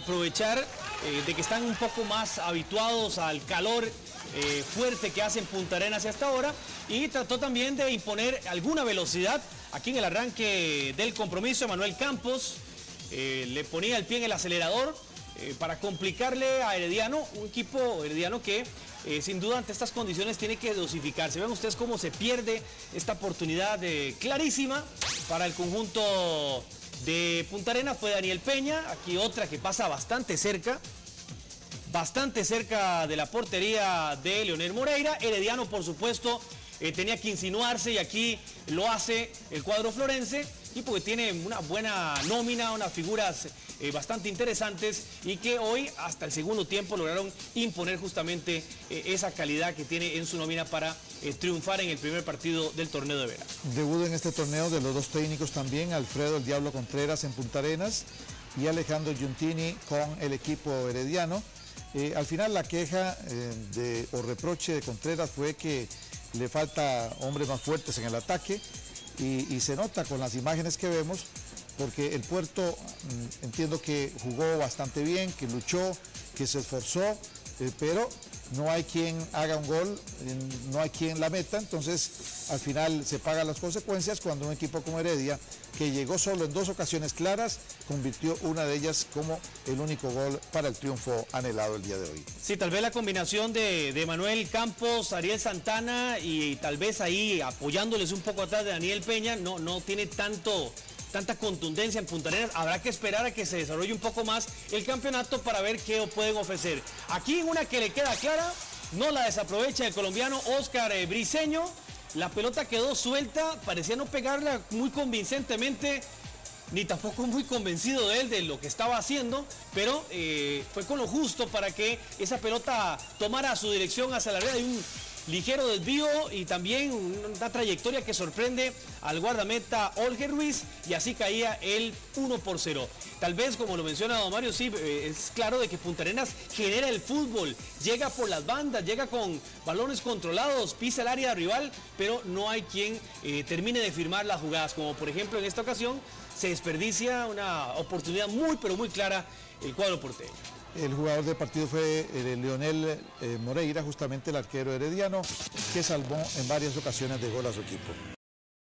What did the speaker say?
aprovechar eh, de que están un poco más habituados al calor eh, fuerte que hace en Punta Arenas hasta ahora y trató también de imponer alguna velocidad aquí en el arranque del compromiso. Manuel Campos eh, le ponía el pie en el acelerador para complicarle a Herediano, un equipo herediano que sin duda ante estas condiciones tiene que dosificarse. Ven ustedes cómo se pierde esta oportunidad clarísima para el conjunto de Punta Arena fue Daniel Peña, aquí otra que pasa bastante cerca, bastante cerca de la portería de Leonel Moreira. Herediano, por supuesto, eh, tenía que insinuarse y aquí lo hace el cuadro florense y porque tiene una buena nómina, unas figuras eh, bastante interesantes y que hoy hasta el segundo tiempo lograron imponer justamente eh, esa calidad que tiene en su nómina para triunfar en el primer partido del torneo de Vera. Debut en este torneo de los dos técnicos también, Alfredo el Diablo Contreras en Punta Arenas y Alejandro Giuntini con el equipo herediano. al final la queja o reproche de Contreras fue que le falta hombres más fuertes en el ataque y, se nota con las imágenes que vemos porque el puerto mm, entiendo que jugó bastante bien, que luchó, que se esforzó, eh, pero no hay quien haga un gol, no hay quien la meta, entonces al final se pagan las consecuencias cuando un equipo como Heredia, que llegó solo en dos ocasiones claras, convirtió una de ellas como el único gol para el triunfo anhelado el día de hoy. Sí, tal vez la combinación de, Manuel Campos, Ariel Santana y tal vez ahí apoyándoles un poco atrás de Daniel Peña, no, no tiene tanto tanta contundencia en Punta. Habrá que esperar a que se desarrolle un poco más el campeonato para ver qué pueden ofrecer. Aquí una que le queda clara, no la desaprovecha el colombiano Oscar eh, Briseño. La pelota quedó suelta, parecía no pegarla muy convincentemente, ni tampoco muy convencido de él de lo que estaba haciendo, pero eh, fue con lo justo para que esa pelota tomara su dirección hacia la red. Hay un ligero desvío y también una trayectoria que sorprende al guardameta Olger Ruiz y así caía el 1 por 0. Tal vez, como lo menciona don Mario, sí, eh, es claro de que Punta Arenas genera el fútbol, llega por las bandas, llega con balones controlados, pisa el área rival, pero no hay quien eh, termine de firmar las jugadas, como por ejemplo en esta ocasión se desperdicia una oportunidad muy pero muy clara el cuadro porteño. El jugador del partido fue eh, Leonel eh, Moreira, justamente el arquero herediano, que salvó en varias ocasiones de gol a su equipo.